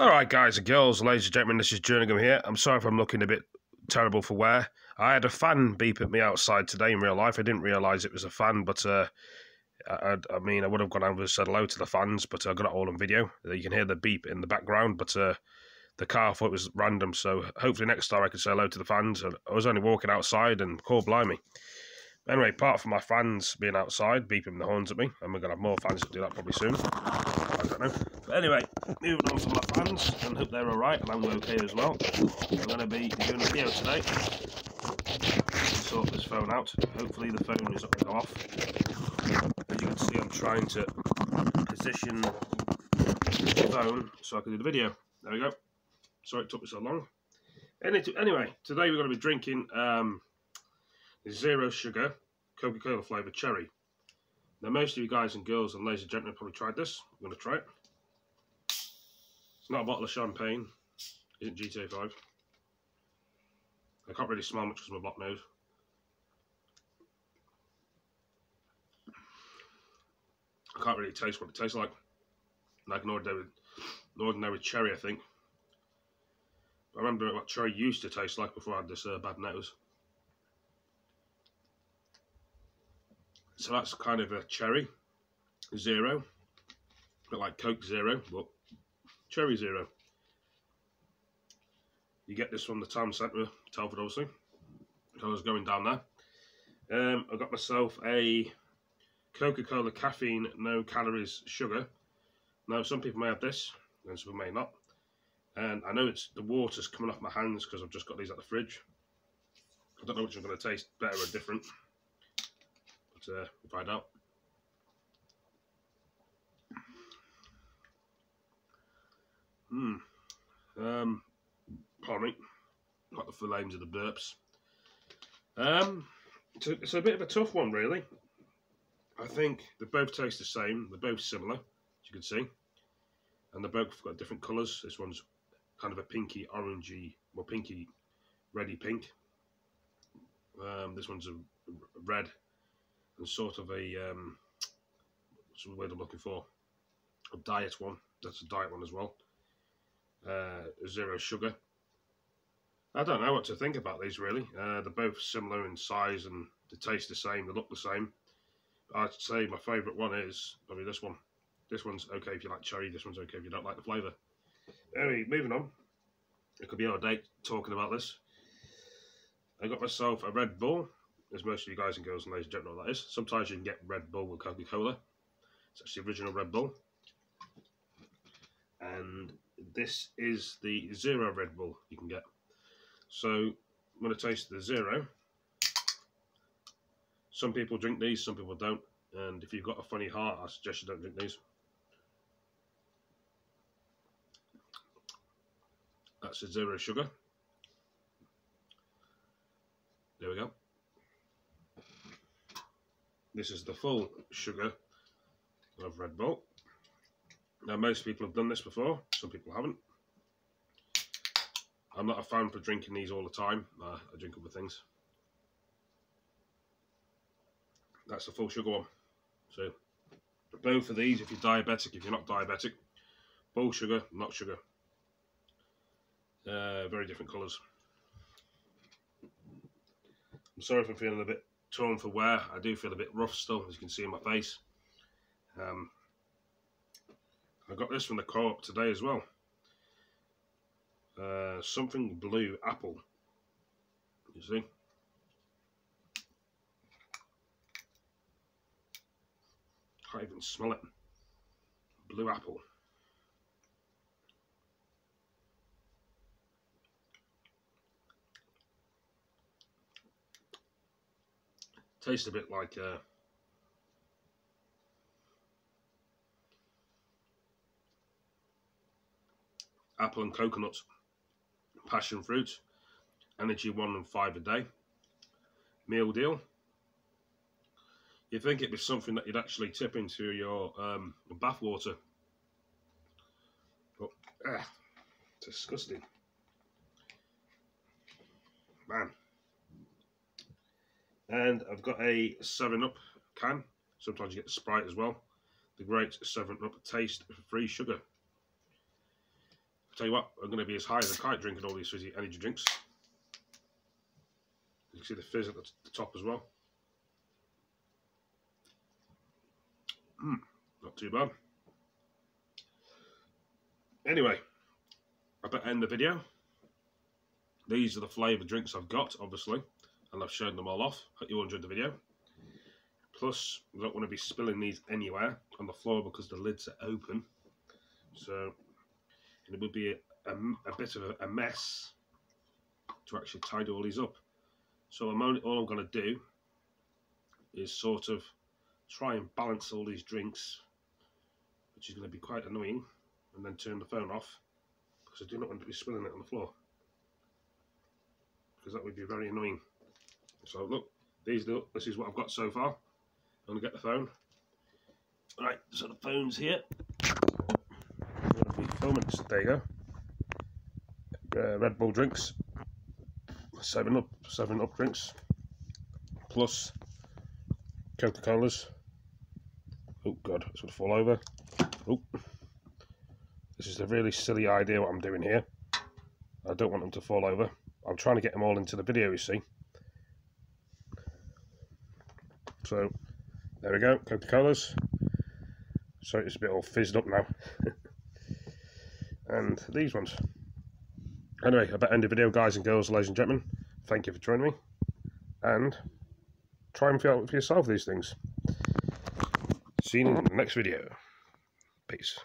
All right, guys and girls, ladies and gentlemen, this is Jerningham here. I'm sorry if I'm looking a bit terrible for wear. I had a fan beep at me outside today in real life. I didn't realise it was a fan, but uh, I, I, mean, I would have gone over and said hello to the fans, but I got it all on video. You can hear the beep in the background, but uh, the car thought it was random. So hopefully next time I can say hello to the fans. I was only walking outside and call blimey. Anyway, apart from my fans being outside, beeping the horns at me, and we're going to have more fans to do that probably soon. I don't know. But anyway, moving on from my fans, and hope they're alright, and I'm okay as well. I'm going to be doing a video today. Sort this phone out. Hopefully the phone is not going to go off. As you can see, I'm trying to position the phone so I can do the video. There we go. Sorry it took me so long. Anyway, today we're going to be drinking um, zero sugar Coca-Cola flavoured cherry. Now most of you guys and girls and ladies and gentlemen probably tried this. I'm going to try it. It's not a bottle of champagne. Isn't GTA 5. I can't really smell much because of my block nose. I can't really taste what it tastes like. Like an ordinary, an ordinary cherry, I think. I remember what cherry used to taste like before I had this uh, bad nose. So that's kind of a cherry zero, a bit like Coke Zero, but cherry zero. You get this from the town centre, Telford obviously. I was going down there. Um, I got myself a Coca-Cola caffeine, no calories, sugar. Now some people may have this, and some may not. And I know it's the water's coming off my hands because I've just got these at the fridge. I don't know which one's going to taste better or different we'll find out. Hmm. Um, pardon me. Got the full names of the burps. Um, it's a, it's a bit of a tough one, really. I think they both taste the same. They're both similar, as you can see. And they're both got different colours. This one's kind of a pinky, orangey, well, pinky, reddy pink. Um, this one's a red and sort of a um, what's the word I'm looking for? A diet one. That's a diet one as well. Uh, zero sugar. I don't know what to think about these really. Uh, they're both similar in size and they taste the same. They look the same. I'd say my favourite one is probably this one. This one's okay if you like cherry. This one's okay if you don't like the flavour. Anyway, moving on. It could be our day talking about this. I got myself a Red Bull as most of you guys and girls and ladies don't know what that is. Sometimes you can get Red Bull with Coca-Cola. It's actually original Red Bull. And this is the Zero Red Bull you can get. So I'm going to taste the Zero. Some people drink these, some people don't. And if you've got a funny heart, I suggest you don't drink these. That's a zero sugar. There we go. This is the full sugar of Red Bull. Now, most people have done this before, some people haven't. I'm not a fan for drinking these all the time. Uh, I drink other things. That's the full sugar one. So, both of these, if you're diabetic, if you're not diabetic, full sugar, not sugar. Uh, very different colours. I'm sorry if I'm feeling a bit torn for wear. I do feel a bit rough still, as you can see in my face. Um, I got this from the co-op today as well. Uh, something blue apple. You see? Can't even smell it. Blue apple. Tastes a bit like uh, apple and coconuts, passion fruit, energy one and five a day, meal deal. You'd think it'd be something that you'd actually tip into your um, bath water. But, ah, disgusting. Man. And I've got a 7-Up can. Sometimes you get Sprite as well. The great 7-Up taste free sugar. I tell you what, I'm going to be as high as a kite drinking all these fizzy energy drinks. You can see the fizz at the, the top as well. Hmm, not too bad. Anyway, I better end the video. These are the flavoured drinks I've got, obviously, and I've shown them all off. Hope you all enjoyed the video. Plus, I don't want to be spilling these anywhere on the floor because the lids are open. So, it would be a, a, a bit of a, a, mess to actually tidy all these up. So, I'm only, all I'm going to do is sort of try and balance all these drinks, which is going to be quite annoying, and then turn the phone off because I do not want to be spilling it on the floor because that would be very annoying. So look, these look, this is what I've got so far. I'm gonna get the phone. Right, so the phone's here. There you go. Uh, Red Bull drinks, Seven Up, Seven Up drinks, plus Coca Colas. Oh God, it's gonna fall over. Oh, this is a really silly idea what I'm doing here. I don't want them to fall over. I'm trying to get them all into the video, you see. So, there we go, Coca-Colas. So it's a bit all fizzed up now. and these ones. Anyway, I better end the video, guys and girls, ladies and gentlemen. Thank you for joining me. And try and feel out for yourself these things. See you in the next video. Peace.